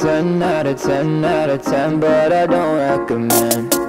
10 out of 10 out of 10 But I don't recommend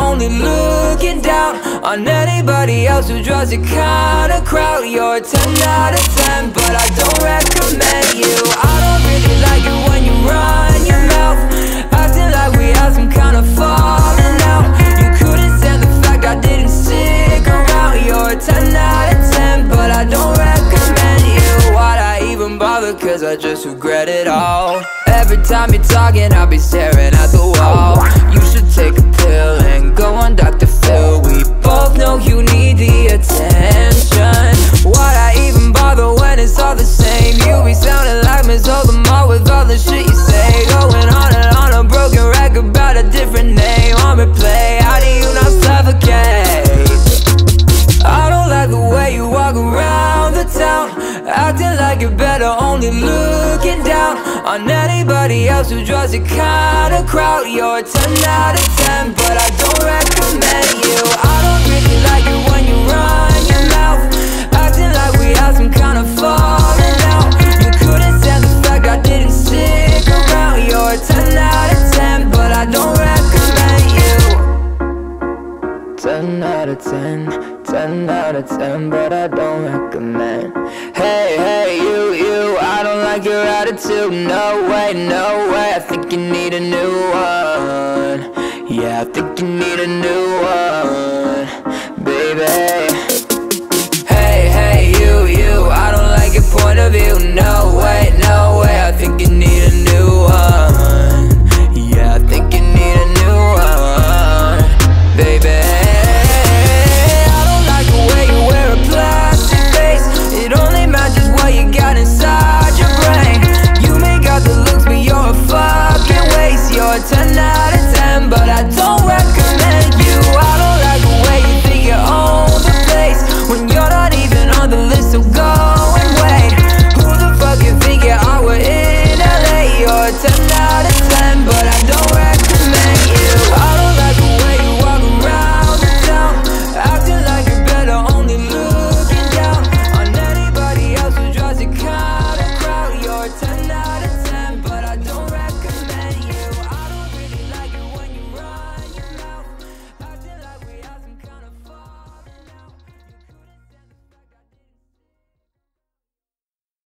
only looking down On anybody else who draws your kind of crowd. You're a 10 out of 10, but I don't recommend you. I don't really like it when you run your mouth Acting like we had some kind of falling out. You couldn't stand the fact I didn't stick around. You're a 10 out of 10, but I don't recommend you. Why'd I even bother, cause I just regret it all. Every time you're talking, I'll be staring at the wall and go on Dr. Phil We both know you need the attention Why'd I even bother when it's all the same? You be sounding like Miss Oldemar with all the shit you say Going on and on a broken record about a different name On replay, how do you not suffocate? I don't like the way you walk around the town Acting like you're better, only looking down On anybody else who draws your kind of crowd. You're a 10 out of 10, but I don't recommend you. I don't really like it when you run your mouth. Acting like we had some kind of falling out. You couldn't stand the fact I didn't stick around. You're a 10 out of 10, but I don't recommend you. 10 out of 10, 10 out of 10, but I don't recommend. Hey, hey, you, to No way, no way, I think you need a new one. Yeah, I think you need a new one Baby.